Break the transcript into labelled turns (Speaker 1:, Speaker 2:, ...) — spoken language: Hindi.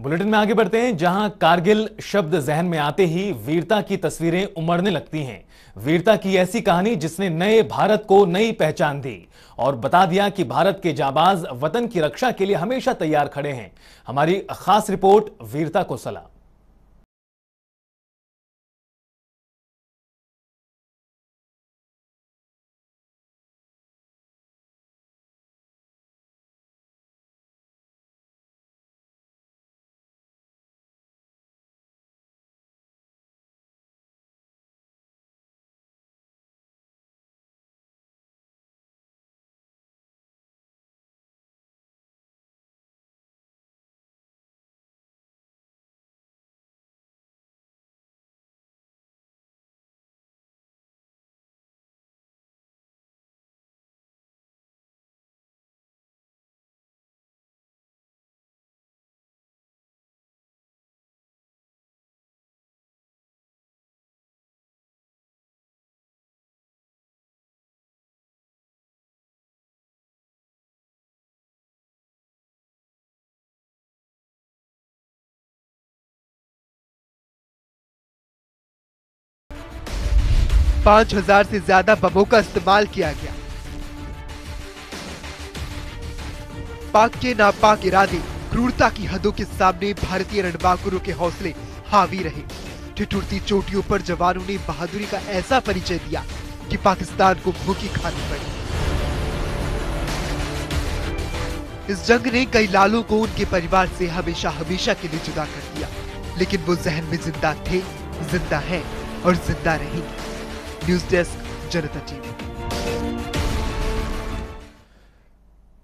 Speaker 1: बुलेटिन में आगे बढ़ते हैं, जहाँ कारगिल शब्द जहन में आते ही वीरता की तस्वीरें उमड़ने लगती हैं। वीरता की ऐसी कहानी जिसने नए भारत को नई पहचान दी और बता दिया कि भारत के जाबाज वतन की रक्षा के लिए हमेशा तैयार खड़े हैं। हमारी खास रिपोर्ट वीरता को सलाम।
Speaker 2: पाँच हज़ार से ज़्यादा बमों का इस्तेमाल किया गया। पाक के नापाक इरादे क्रूरता की हदों के सामने भारतीय रणबांकुरों के हौसले हावी रहे। ठिठुरती चोटियों पर जवानों ने बहादुरी का ऐसा परिचय दिया कि पाकिस्तान को भूखी खानी पड़ी। इस जंग ने कई लालों को उनके परिवार से हमेशा हमेशा के लिए जुदा कर दिया, लेकिन वो जहन में ज़िंदा थे, ज़िंदा हैं और ज़िंदा रहेंगे। न्यूज़ डेस्क जनता टीवी